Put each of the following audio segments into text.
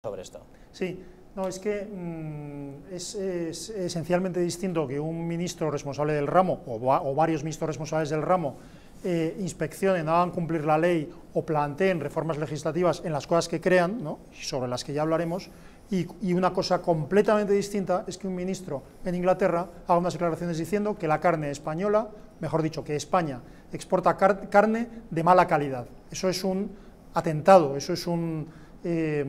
sobre esto. Sí, no, es que mm, es, esencialmente distinto que un ministro responsable del ramo o, varios ministros responsables del ramo eh, inspeccionen, hagan cumplir la ley o planteen reformas legislativas en las cosas que crean, ¿no? sobre las que ya hablaremos, y, una cosa completamente distinta es que un ministro en Inglaterra haga unas declaraciones diciendo que la carne española, mejor dicho, que España exporta carne de mala calidad. Eso es un atentado, eso es un... Eh,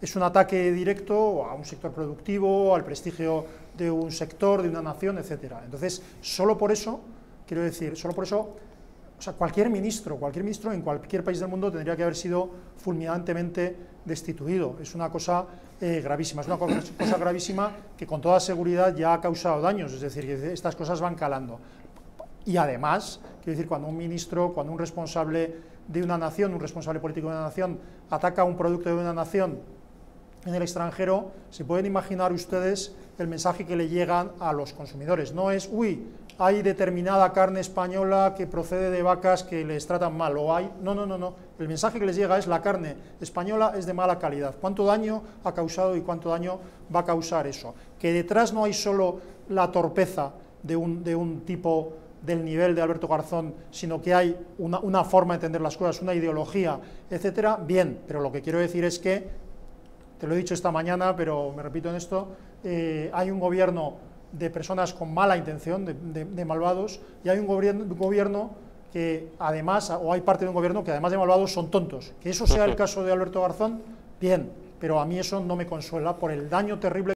es un ataque directo a un sector productivo, al prestigio de un sector, de una nación, etcétera. Entonces, solo por eso, quiero decir, solo por eso, o sea, cualquier ministro, cualquier ministro en cualquier país del mundo tendría que haber sido fulminantemente destituido. Es una cosa eh, gravísima, es una cosa gravísima que con toda seguridad ya ha causado daños, es decir, que estas cosas van calando. Y además, quiero decir, cuando un ministro, cuando un responsable de una nación, un responsable político de una nación, ataca un producto de una nación en el extranjero, se pueden imaginar ustedes el mensaje que le llegan a los consumidores. No es, uy, hay determinada carne española que procede de vacas que les tratan mal, o hay... No, no, no, no. El mensaje que les llega es la carne española es de mala calidad. ¿Cuánto daño ha causado y cuánto daño va a causar eso? Que detrás no hay solo la torpeza de un, de un tipo del nivel de Alberto Garzón, sino que hay una, una forma de entender las cosas, una ideología, etcétera, bien, pero lo que quiero decir es que te lo he dicho esta mañana, pero me repito en esto, eh, hay un gobierno de personas con mala intención, de, malvados, y hay un gobierno, un gobierno, que además, o hay parte de un gobierno que además de malvados son tontos. Que eso sea el caso de Alberto Garzón, bien, pero a mí eso no me consuela por el daño terrible